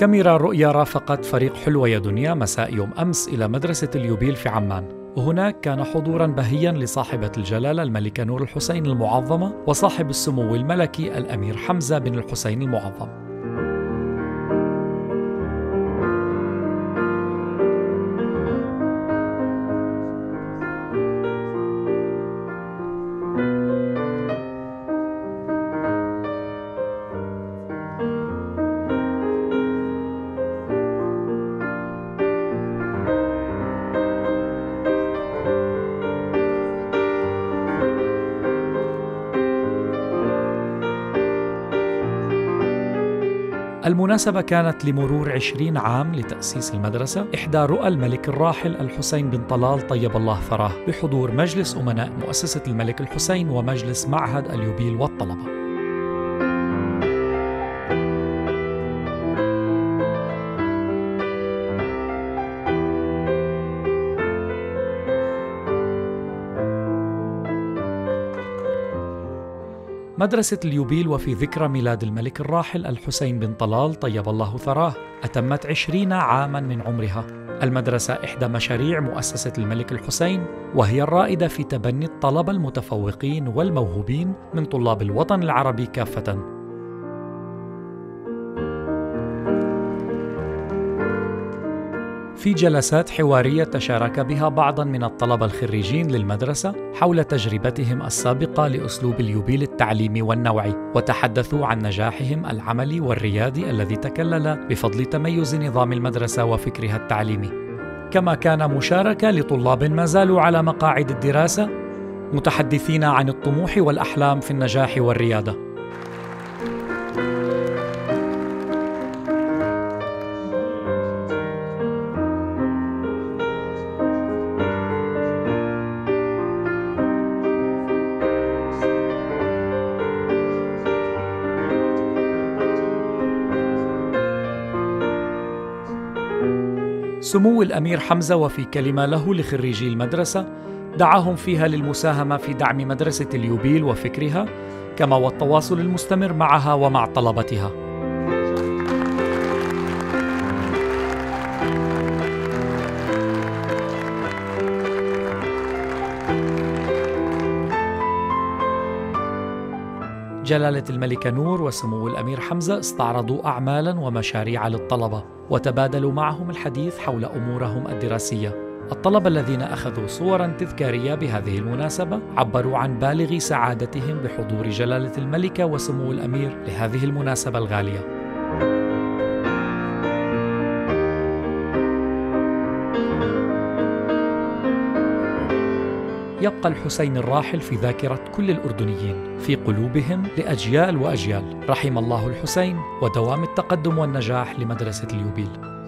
كاميرا رؤيا رافقت فريق حلوة يا دنيا مساء يوم أمس إلى مدرسة اليوبيل في عمان. وهناك كان حضورا بهيا لصاحبة الجلالة الملكة نور الحسين المعظمة وصاحب السمو الملكي الأمير حمزة بن الحسين المعظم. المناسبة كانت لمرور عشرين عام لتأسيس المدرسة. إحدى رؤى الملك الراحل الحسين بن طلال طيب الله ثراه بحضور مجلس أمناء مؤسسة الملك الحسين ومجلس معهد اليوبيل والطلبة. مدرسة اليوبيل وفي ذكرى ميلاد الملك الراحل الحسين بن طلال طيب الله ثراه. أتمت عشرين عاما من عمرها. المدرسة إحدى مشاريع مؤسسة الملك الحسين وهي الرائدة في تبني الطلبة المتفوقين والموهوبين من طلاب الوطن العربي كافة. في جلسات حوارية تشارك بها بعضا من الطلبة الخريجين للمدرسة حول تجربتهم السابقة لأسلوب اليوبيل التعليمي والنوعي وتحدثوا عن نجاحهم العملي والريادي الذي تكلل بفضل تميز نظام المدرسة وفكرها التعليمي. كما كان مشاركة لطلاب ما زالوا على مقاعد الدراسة متحدثين عن الطموح والأحلام في النجاح والريادة. سمو الأمير حمزة وفي كلمة له لخريجي المدرسة دعاهم فيها للمساهمة في دعم مدرسة اليوبيل وفكرها كما والتواصل المستمر معها ومع طلبتها. جلالة الملكة نور وسمو الأمير حمزة استعرضوا أعمالا ومشاريع للطلبة وتبادلوا معهم الحديث حول أمورهم الدراسية. الطلبة الذين أخذوا صورا تذكارية بهذه المناسبة عبروا عن بالغ سعادتهم بحضور جلالة الملكة وسمو الأمير لهذه المناسبة الغالية. يبقى الحسين الراحل في ذاكرة كل الأردنيين في قلوبهم لأجيال وأجيال. رحم الله الحسين ودوام التقدم والنجاح لمدرسة اليوبيل.